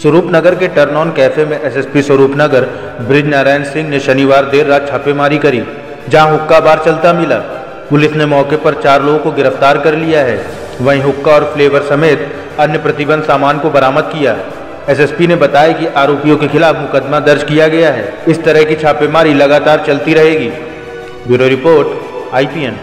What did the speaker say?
स्वरूप नगर के turn cafe में एसएसपी स्वरूप नगर ब्रिज नारायण सिंह ने शनिवार देर रात छापेमारी करी, जहाँ हुक्का बार चलता मिला। पुलिस ने मौके पर चार लोगों को गिरफ़्तार कर लिया है। वहीं हुक्का और फ्लेवर समेत अन्य प्रतिबंध सामान को बरामद किया। एसएसपी ने बताया कि आरोपियों के खिलाफ मुकदमा दर्ज किया गया है। इस तरह की छापेमारी लगातार चलती रहेगी। Bureau report IPN